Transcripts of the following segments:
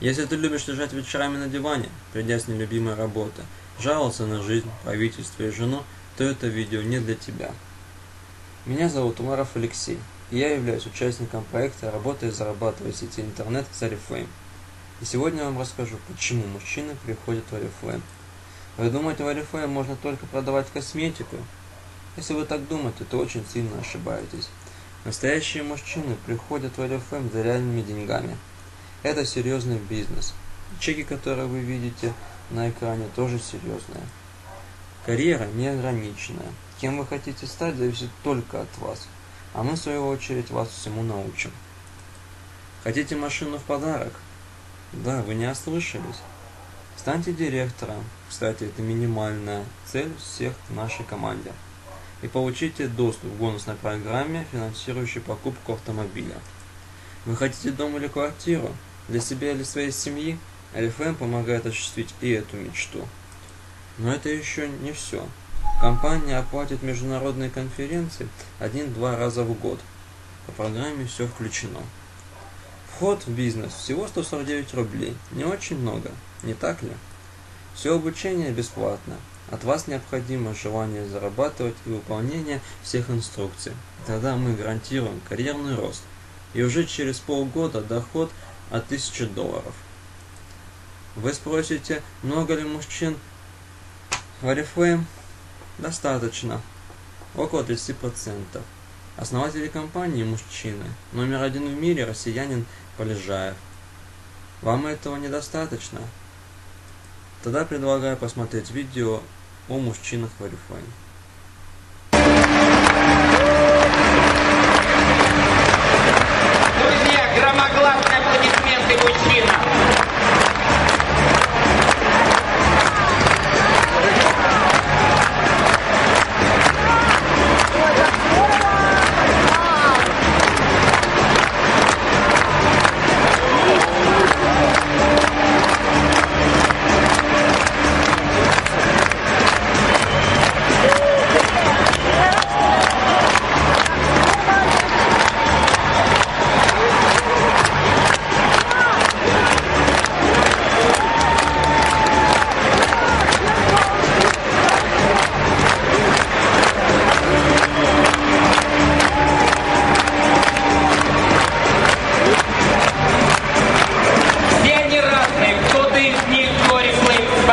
Если ты любишь лежать вечерами на диване, придя с нелюбимой работы, жаловаться на жизнь, правительство и жену, то это видео не для тебя. Меня зовут Умаров Алексей, и я являюсь участником проекта «Работай и зарабатывай в сети интернет» Oriflame. И сегодня я вам расскажу, почему мужчины приходят в Oriflame. Вы думаете, в Oriflame можно только продавать косметику? Если вы так думаете, то очень сильно ошибаетесь. Настоящие мужчины приходят в Oriflame за реальными деньгами – это серьезный бизнес. Чеки, которые вы видите на экране, тоже серьезные. Карьера не ограниченная. Кем вы хотите стать, зависит только от вас. А мы, в свою очередь, вас всему научим. Хотите машину в подарок? Да, вы не ослышались. Станьте директором. Кстати, это минимальная цель всех в нашей команде. И получите доступ к бонусной программе, финансирующей покупку автомобиля. Вы хотите дом или квартиру? Для себя или своей семьи LFM помогает осуществить и эту мечту. Но это еще не все. Компания оплатит международные конференции один-два раза в год. По программе все включено. Вход в бизнес всего 149 рублей. Не очень много, не так ли? Все обучение бесплатно. От вас необходимо желание зарабатывать и выполнение всех инструкций. Тогда мы гарантируем карьерный рост. И уже через полгода доход от 1000 долларов. Вы спросите, много ли мужчин в Oriflame? Достаточно. Около 30%. Основатели компании – мужчины. Номер один в мире – россиянин Полежаев. Вам этого недостаточно? Тогда предлагаю посмотреть видео о мужчинах в Oriflame.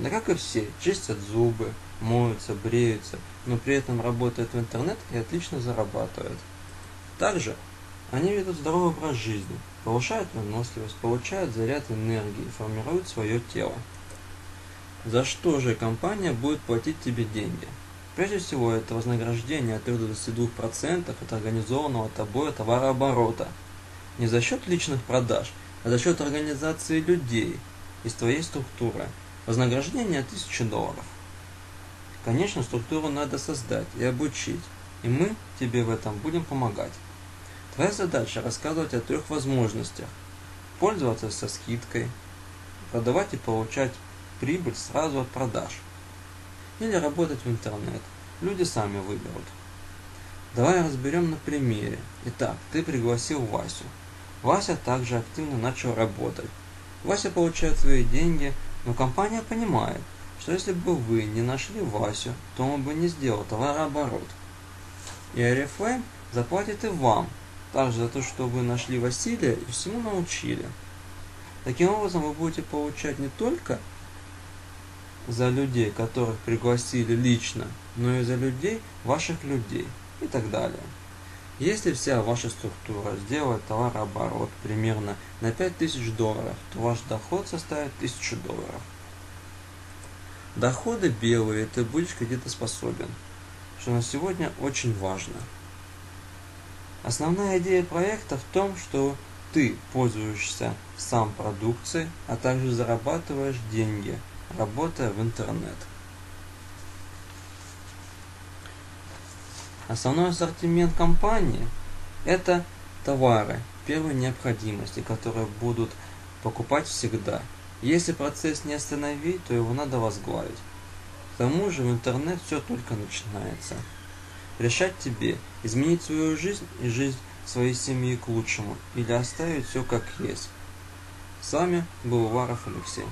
Да как и все, чистят зубы, моются, бреются, но при этом работают в интернет и отлично зарабатывают. Также они ведут здоровый образ жизни, повышают выносливость, получают заряд энергии, формируют свое тело. За что же компания будет платить тебе деньги? Прежде всего, это вознаграждение от 3 до 22% от организованного тобой товарооборота. Не за счет личных продаж, а за счет организации людей из твоей структуры. Вознаграждение 1000 долларов. Конечно, структуру надо создать и обучить, и мы тебе в этом будем помогать. Твоя задача рассказывать о трех возможностях. Пользоваться со скидкой, продавать и получать прибыль сразу от продаж. Или работать в интернет. Люди сами выберут. Давай разберем на примере. Итак, ты пригласил Васю. Вася также активно начал работать. Вася получает свои деньги, но компания понимает, что если бы вы не нашли Васю, то он бы не сделал товарооборот. И Арифлейм заплатит и вам, также за то, что вы нашли Василия и всему научили. Таким образом, вы будете получать не только за людей, которых пригласили лично, но и за людей, ваших людей и так далее. Если вся ваша структура сделает товарооборот примерно на 5000 долларов, то ваш доход составит 1000 долларов. Доходы белые, ты будешь где-то способен, что на сегодня очень важно. Основная идея проекта в том, что ты пользуешься сам продукцией, а также зарабатываешь деньги, работая в интернет. Основной ассортимент компании – это товары первой необходимости, которые будут покупать всегда. Если процесс не остановить, то его надо возглавить. К тому же в интернет все только начинается. Решать тебе, изменить свою жизнь и жизнь своей семьи к лучшему или оставить все как есть. С вами был Уваров Алексей.